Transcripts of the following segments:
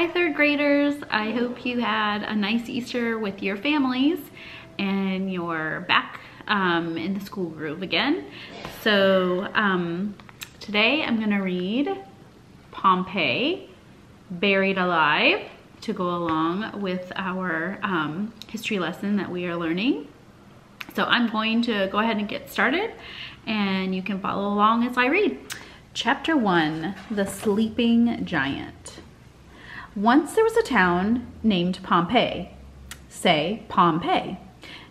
Hi third graders, I hope you had a nice Easter with your families and you're back um, in the school groove again. So um, today I'm gonna read Pompeii, Buried Alive to go along with our um, history lesson that we are learning. So I'm going to go ahead and get started and you can follow along as I read. Chapter 1 The Sleeping Giant. Once there was a town named Pompeii. Say Pompeii.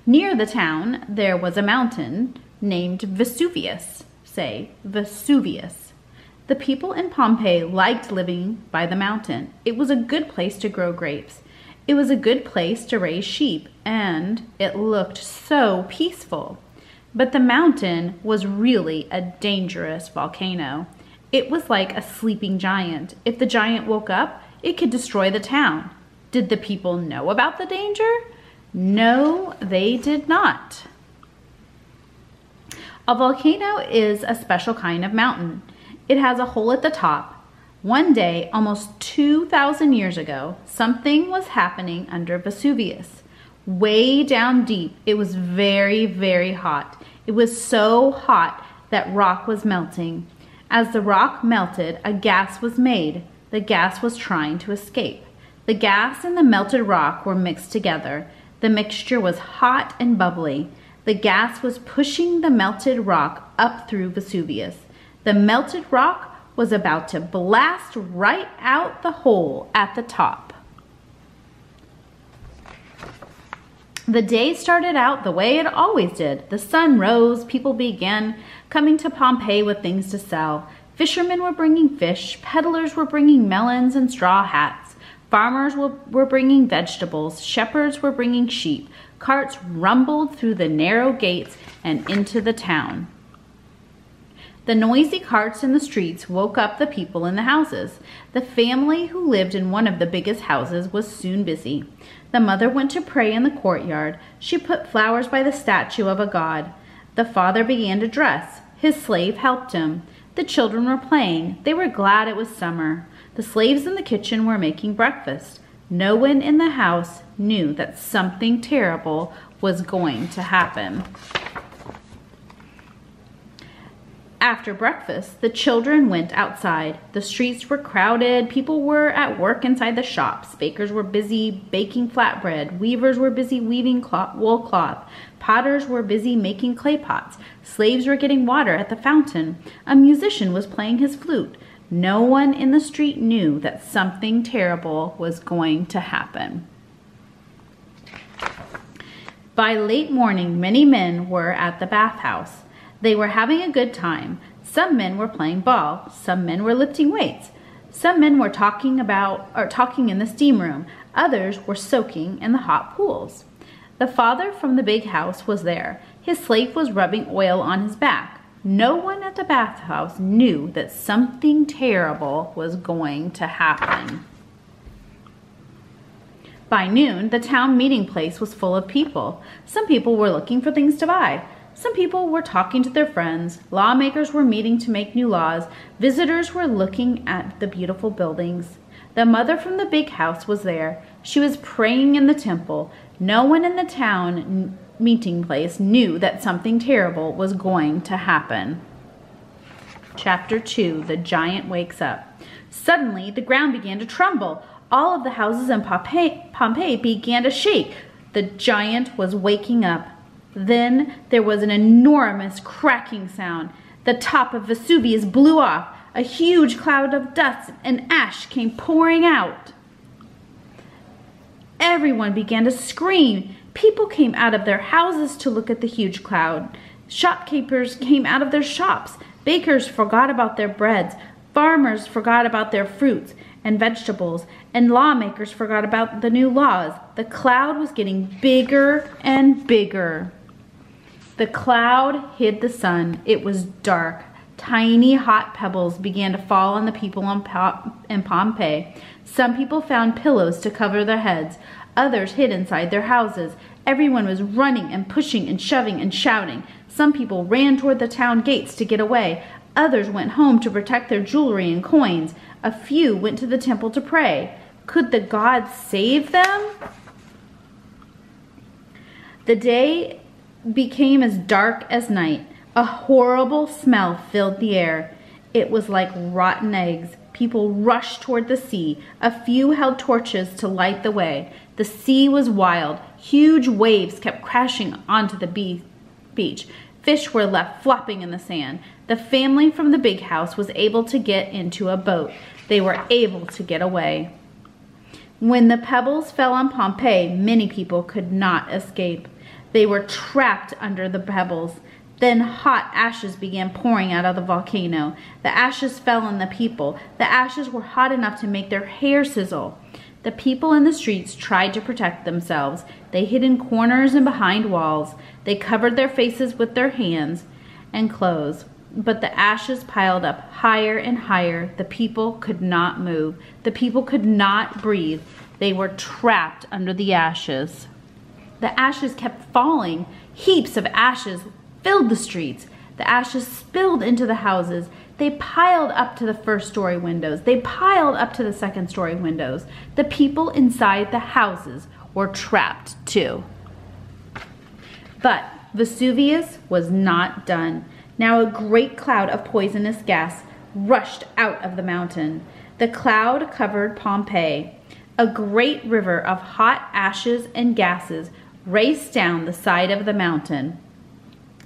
Near the town there was a mountain named Vesuvius. Say Vesuvius. The people in Pompeii liked living by the mountain. It was a good place to grow grapes. It was a good place to raise sheep, and it looked so peaceful. But the mountain was really a dangerous volcano. It was like a sleeping giant. If the giant woke up, it could destroy the town. Did the people know about the danger? No, they did not. A volcano is a special kind of mountain. It has a hole at the top. One day, almost 2,000 years ago, something was happening under Vesuvius. Way down deep, it was very, very hot. It was so hot that rock was melting. As the rock melted, a gas was made. The gas was trying to escape. The gas and the melted rock were mixed together. The mixture was hot and bubbly. The gas was pushing the melted rock up through Vesuvius. The melted rock was about to blast right out the hole at the top. The day started out the way it always did. The sun rose, people began coming to Pompeii with things to sell. Fishermen were bringing fish, peddlers were bringing melons and straw hats, farmers were, bringing vegetables, shepherds were bringing sheep. Carts rumbled through the narrow gates and into the town. The noisy carts in the streets woke up the people in the houses. The family who lived in one of the biggest houses was soon busy. The mother went to pray in the courtyard. She put flowers by the statue of a god. The father began to dress. His slave helped him. The children were playing. They were glad it was summer. The slaves in the kitchen were making breakfast. No one in the house knew that something terrible was going to happen. After breakfast, the children went outside. The streets were crowded. People were at work inside the shops. Bakers were busy baking flatbread. Weavers were busy weaving cloth, wool cloth. Potters were busy making clay pots. Slaves were getting water at the fountain. A musician was playing his flute. No one in the street knew that something terrible was going to happen. By late morning, many men were at the bathhouse. They were having a good time. Some men were playing ball. Some men were lifting weights. Some men were talking about or talking in the steam room. Others were soaking in the hot pools. The father from the big house was there. His slave was rubbing oil on his back. No one at the bathhouse knew that something terrible was going to happen. By noon, the town meeting place was full of people. Some people were looking for things to buy. Some people were talking to their friends, lawmakers were meeting to make new laws, visitors were looking at the beautiful buildings. The mother from the big house was there. She was praying in the temple. No one in the town meeting place knew that something terrible was going to happen. Chapter 2 The Giant Wakes Up. Suddenly, the ground began to tremble. All of the houses in Pompeii, Pompeii began to shake. The giant was waking up. Then there was an enormous cracking sound. The top of Vesuvius blew off. A huge cloud of dust and ash came pouring out. Everyone began to scream. People came out of their houses to look at the huge cloud. Shopkeepers came out of their shops. Bakers forgot about their breads. Farmers forgot about their fruits and vegetables. And lawmakers forgot about the new laws. The cloud was getting bigger and bigger. The cloud hid the sun. It was dark. Tiny hot pebbles began to fall on the people in Pompeii. Some people found pillows to cover their heads. Others hid inside their houses. Everyone was running and pushing and shoving and shouting. Some people ran toward the town gates to get away. Others went home to protect their jewelry and coins. A few went to the temple to pray. Could the gods save them? The day became as dark as night. A horrible smell filled the air. It was like rotten eggs. People rushed toward the sea. A few held torches to light the way. The sea was wild. Huge waves kept crashing onto the beach. Fish were left flopping in the sand. The family from the big house was able to get into a boat. They were able to get away. When the pebbles fell on Pompeii, many people could not escape. They were trapped under the pebbles. Then hot ashes began pouring out of the volcano. The ashes fell on the people. The ashes were hot enough to make their hair sizzle. The people in the streets tried to protect themselves. They hid in corners and behind walls. They covered their faces with their hands and clothes. But the ashes piled up higher and higher. The people could not move. The people could not breathe. They were trapped under the ashes. The ashes kept falling. Heaps of ashes filled the streets. The ashes spilled into the houses. They piled up to the first story windows. They piled up to the second story windows. The people inside the houses were trapped too. But Vesuvius was not done. Now a great cloud of poisonous gas rushed out of the mountain. The cloud covered Pompeii. A great river of hot ashes and gases raced down the side of the mountain.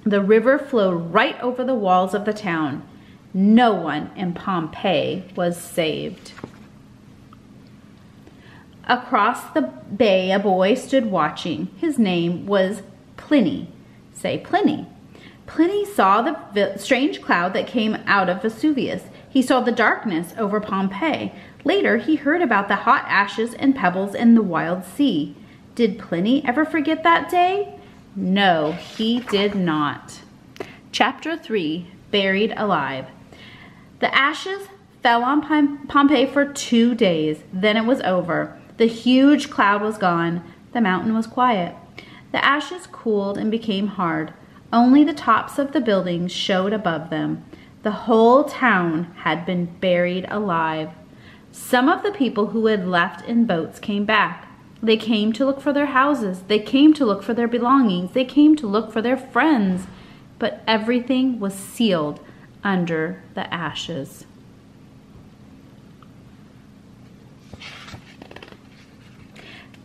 The river flowed right over the walls of the town. No one in Pompeii was saved. Across the bay, a boy stood watching. His name was Pliny. Say Pliny. Pliny saw the strange cloud that came out of Vesuvius. He saw the darkness over Pompeii. Later, he heard about the hot ashes and pebbles in the wild sea. Did Pliny ever forget that day? No, he did not. Chapter 3 Buried Alive. The ashes fell on Pompeii for two days. Then it was over. The huge cloud was gone. The mountain was quiet. The ashes cooled and became hard. Only the tops of the buildings showed above them. The whole town had been buried alive. Some of the people who had left in boats came back. They came to look for their houses. They came to look for their belongings. They came to look for their friends. But everything was sealed under the ashes.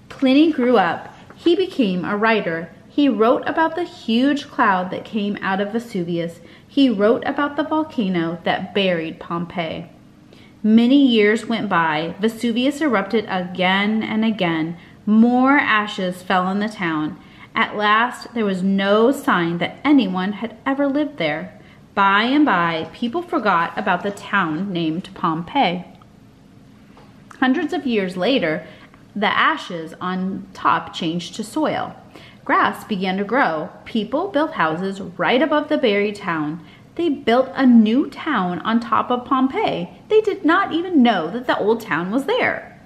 Pliny grew up. He became a writer. He wrote about the huge cloud that came out of Vesuvius. He wrote about the volcano that buried Pompeii. Many years went by. Vesuvius erupted again and again. More ashes fell on the town. At last, there was no sign that anyone had ever lived there. By and by, people forgot about the town named Pompeii. Hundreds of years later, the ashes on top changed to soil. Grass began to grow. People built houses right above the buried town. They built a new town on top of Pompeii. They did not even know that the old town was there.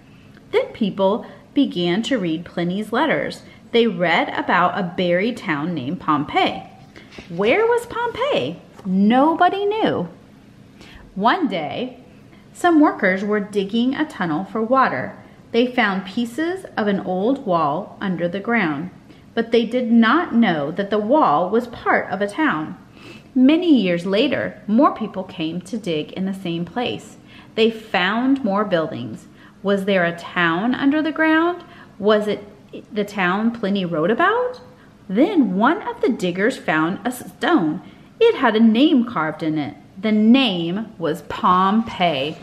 Then people began to read Pliny's letters. They read about a buried town named Pompeii. Where was Pompeii? Nobody knew. One day, some workers were digging a tunnel for water. They found pieces of an old wall under the ground, but they did not know that the wall was part of a town. Many years later, more people came to dig in the same place. They found more buildings. Was there a town under the ground? Was it the town Pliny wrote about? Then one of the diggers found a stone. It had a name carved in it. The name was Pompeii.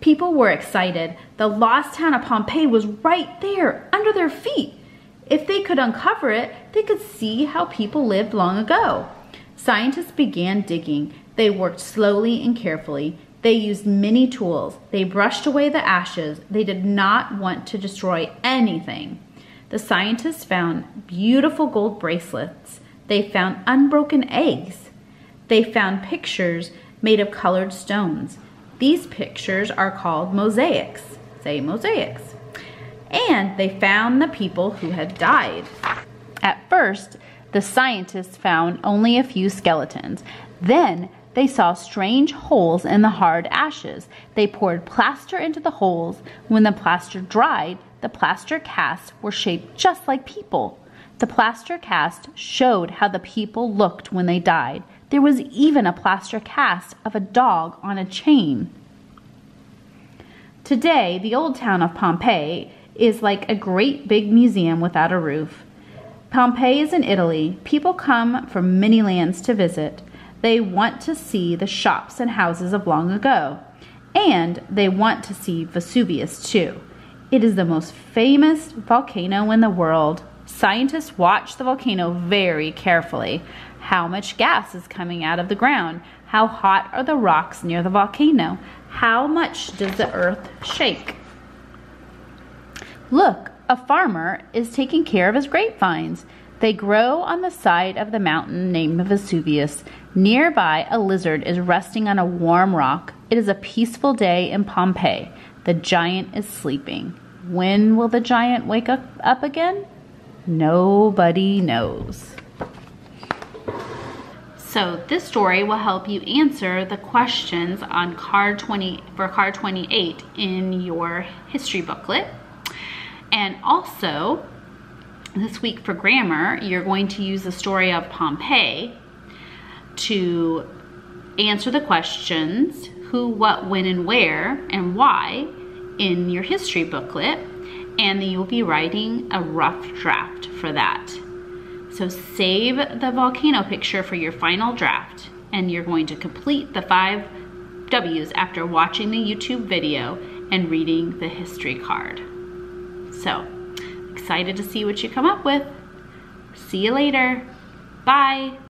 People were excited. The lost town of Pompeii was right there, under their feet. If they could uncover it, they could see how people lived long ago. Scientists began digging. They worked slowly and carefully. They used many tools. They brushed away the ashes. They did not want to destroy anything. The scientists found beautiful gold bracelets. They found unbroken eggs. They found pictures made of colored stones. These pictures are called mosaics. Say mosaics. And they found the people who had died. At first, the scientists found only a few skeletons. Then They saw strange holes in the hard ashes. They poured plaster into the holes. When the plaster dried, the plaster casts were shaped just like people. The plaster cast showed how the people looked when they died. There was even a plaster cast of a dog on a chain. Today, the old town of Pompeii is like a great big museum without a roof. Pompeii is in Italy. People come from many lands to visit. They want to see the shops and houses of long ago. And they want to see Vesuvius too. It is the most famous volcano in the world. Scientists watch the volcano very carefully. How much gas is coming out of the ground? How hot are the rocks near the volcano? How much does the earth shake? Look, a farmer is taking care of his grapevines. They grow on the side of the mountain named Vesuvius. Nearby, a lizard is resting on a warm rock. It is a peaceful day in Pompeii. The giant is sleeping. When will the giant wake up, up again? Nobody knows. So this story will help you answer the questions on card 20 for card 28 in your history booklet. And also, this week for grammar, you're going to use the story of Pompeii to answer the questions who, what, when, and where, and why in your history booklet. And you'll be writing a rough draft for that. So save the volcano picture for your final draft and you're going to complete the five W's after watching the YouTube video and reading the history card. So, excited to see what you come up with. See you later. Bye.